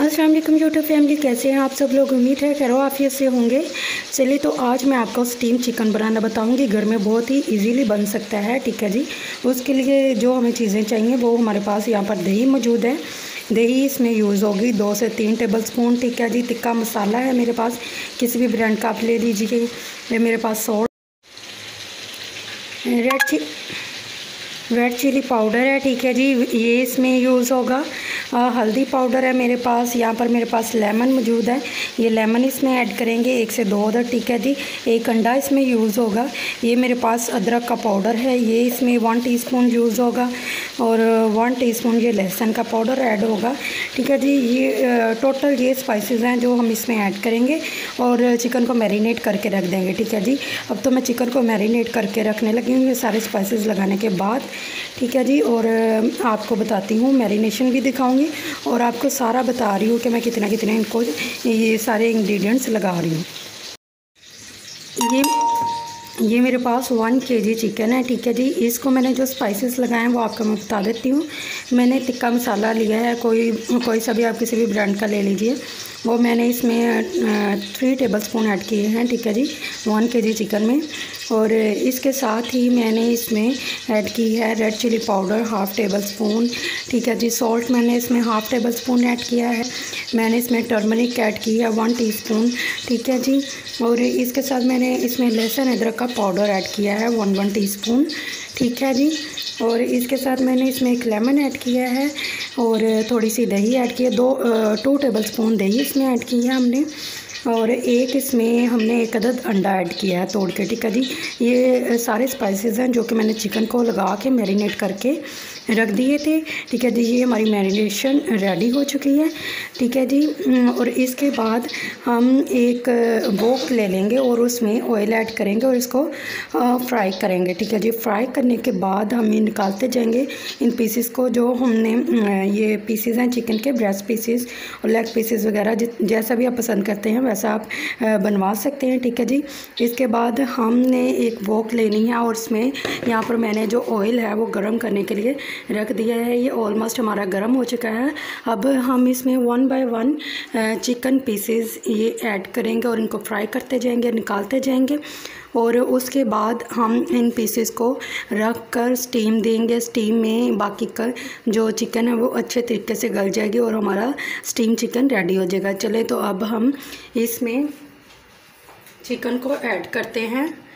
वालेकुम YouTube family कैसे हैं? आप सब लोग उम्मीद है, खैर, आफियत से होंगे। चलिए तो आज मैं आपको स्टीम चिकन बनाना बताऊँगी। घर में बहुत ही इजीली बन सकता है, ठीक है जी? उसके लिए जो हमें चीज़ें चाहिए, वो हमारे पास यहाँ पर दही मौजूद है। दही इसमें यूज़ होगी दो से तीन टेबल स्पून ठीक है जी? टिक्का मसाला है मेरे पास। किसी भी ब्रांड का आप ले लीजिए। मेरे पास सॉल्ट रेड ची रेड चिली पाउडर है, ठीक है जी? ये इसमें यूज़ होगा। हल्दी पाउडर है मेरे पास। यहाँ पर मेरे पास लेमन मौजूद है। ये लेमन इसमें ऐड करेंगे। एक से दो अदर ठीक है जी। एक अंडा इसमें यूज़ होगा। ये मेरे पास अदरक का पाउडर है। ये इसमें वन टीस्पून यूज़ होगा। और वन टीस्पून ये लहसुन का पाउडर ऐड होगा। ठीक है जी? ये टोटल ये स्पाइसेस हैं जो हम इसमें ऐड करेंगे। और चिकन को मैरिनेट करके रख देंगे। ठीक है जी? अब तो मैं चिकन को मैरिनेट करके रखने लगी हूँ। ये सारे स्पाइसेस लगाने के बाद। ठीक है जी? और आपको बताती हूँ। मैरिनेशन भी दिखाऊँगी। और आपको सारा बता रही हूँ कि मैं कितना कितना इनको ये सारे इंग्रेडिएंट्स लगा रही हूँ। ये ये मेरे पास वन के जी चिकन है, ठीक है जी। इसको मैंने जो स्पाइसेस लगाए हैं, वो आपको मैं बता देती हूँ। मैंने टिक्का मसाला लिया है, कोई कोई सा भी आप किसी भी ब्रांड का ले लीजिए। वो मैंने इसमें थ्री टेबल स्पून ऐड किए हैं, ठीक है जी? वन के जी चिकन में। और इसके साथ ही मैंने इसमें ऐड की है red chilli powder half tablespoon ठीक है जी? सॉल्ट मैंने इसमें हाफ़ टेबल स्पून ऐड किया है। मैंने इसमें टर्मरिक ऐड की है वन टीस्पून ठीक है जी? और इसके साथ मैंने इसमें लहसुन अदरक का पाउडर ऐड किया है वन वन टीस्पून ठीक है जी? और इसके साथ मैंने इसमें एक लेमन ऐड किया है। और थोड़ी सी दही ऐड की दो टू टेबल स्पून दही इसमें ऐड की है हमने। और एक इसमें हमने एक अदद अंडा ऐड किया है, तोड़ के, ठीक है जी? ये सारे स्पाइसेस हैं जो कि मैंने चिकन को लगा के मैरिनेट करके रख दिए थे, ठीक है जी? ये हमारी मैरिनेशन रेडी हो चुकी है, ठीक है जी? और इसके बाद हम एक बोक ले लेंगे और उसमें ऑयल ऐड करेंगे और इसको फ्राई करेंगे, ठीक है जी? फ्राई करने के बाद हम ये निकालते जाएँगे इन पीसेस को, जो हमने ये पीसेस हैं चिकन के ब्रेस्ट पीसेस और लेग पीसेस वगैरह जैसा भी आप पसंद करते हैं, वैसा आप बनवा सकते हैं, ठीक है जी? इसके बाद हमने एक वॉक लेनी है और इसमें यहाँ पर मैंने जो ऑयल है वो गर्म करने के लिए रख दिया है। ये ऑलमोस्ट हमारा गर्म हो चुका है। अब हम इसमें one by one chicken pieces ये ऐड करेंगे और इनको फ्राई करते जाएँगे, निकालते जाएँगे। और उसके बाद हम इन पीसेस को रख कर स्टीम देंगे। स्टीम में बाकी का जो चिकन है वो अच्छे तरीके से गल जाएगी और हमारा स्टीम चिकन रेडी हो जाएगा। चले तो अब हम इसमें चिकन को ऐड करते हैं।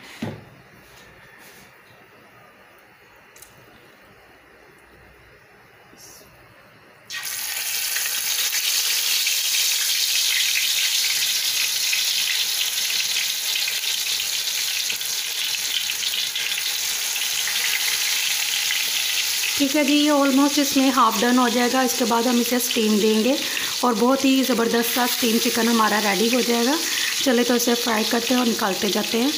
ठीक है जी, ये ऑलमोस्ट इसमें हाफ़ डन हो जाएगा। इसके बाद हम इसे स्टीम देंगे और बहुत ही ज़बरदस्त सा स्टीम चिकन हमारा रेडी हो जाएगा। चले तो इसे फ्राई करते हैं और निकालते जाते हैं।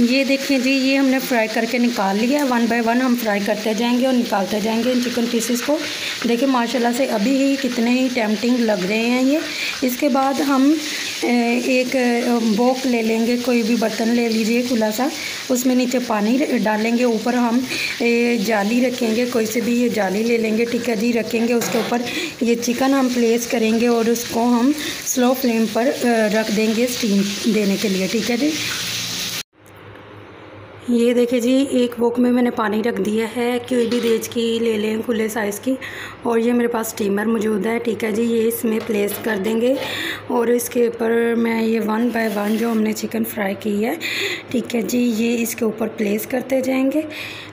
ये देखिए जी, ये हमने फ्राई करके निकाल लिया। है वन बाय वन हम फ्राई करते जाएँगे और निकालते जाएँगे इन चिकन पीसेस को। देखिए, माशाल्लाह से अभी ही कितने ही टेम्पटिंग लग रहे हैं ये। इसके बाद हम एक बॉक ले लेंगे, कोई भी बर्तन ले लीजिए खुला सा उसमें नीचे पानी डालेंगे, ऊपर हम जाली रखेंगे, कोई से भी ये जाली ले लेंगे ठीक है जी रखेंगे, उसके ऊपर ये चिकन हम प्लेस करेंगे और उसको हम स्लो फ्लेम पर रख देंगे स्टीम देने के लिए, ठीक है जी? ये देखिए जी, एक वोक में मैंने पानी रख दिया है, कोई भी देज की, ले लें, खुले साइज़ की। और ये मेरे पास स्टीमर मौजूद है, ठीक है जी, ये इसमें प्लेस कर देंगे। और इसके ऊपर मैं ये वन बाय वन जो हमने चिकन फ्राई की है, ठीक है जी, ये इसके ऊपर प्लेस करते जाएँगे।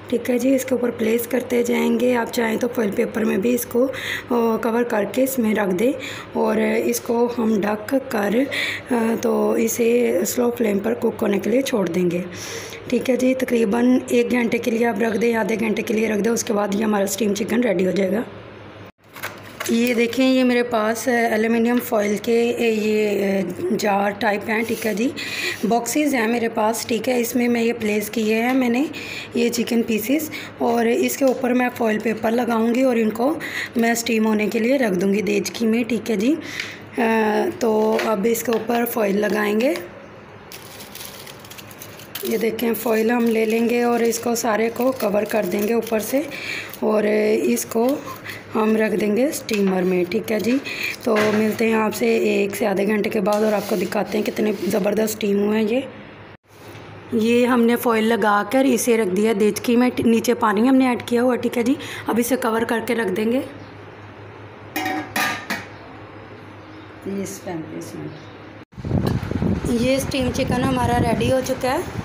ठीक है जी, इसके ऊपर प्लेस करते जाएँगे। आप चाहें तो फॉइल पेपर में भी इसको कवर करके इसमें रख दें और इसको हम ढक कर तो इसे स्लो फ्लेम पर कुक होने के लिए छोड़ देंगे। ठीक है जी, तकरीबन एक घंटे के लिए आप रख दें, आधे घंटे के लिए रख दें, उसके बाद ये हमारा स्टीम चिकन रेडी हो जाएगा। ये देखें ये मेरे पास एलुमिनियम फॉइल के ये जार टाइप हैं ठीक है जी। बॉक्सेस हैं मेरे पास ठीक है। इसमें मैं ये प्लेस किए हैं मैंने ये चिकन पीसेस और इसके ऊपर मैं फॉइल पेपर लगाऊँगी और इनको मैं स्टीम होने के लिए रख दूँगी देजकी में ठीक है जी। आ, तो अब इसके ऊपर फॉइल लगाएँगे। ये देखें फॉइल हम ले लेंगे और इसको सारे को कवर कर देंगे ऊपर से। और इसको हम रख देंगे स्टीमर में, ठीक है जी? तो मिलते हैं आपसे एक से आधे घंटे के बाद और आपको दिखाते हैं कितने ज़बरदस्त स्टीम हुए हैं ये। ये हमने फॉइल लगा कर इसे रख दिया। देचकी में नीचे पानी हमने ऐड किया हुआ, ठीक है जी? अब इसे कवर करके रख देंगे। ये स्टीम चिकन हमारा रेडी हो चुका है।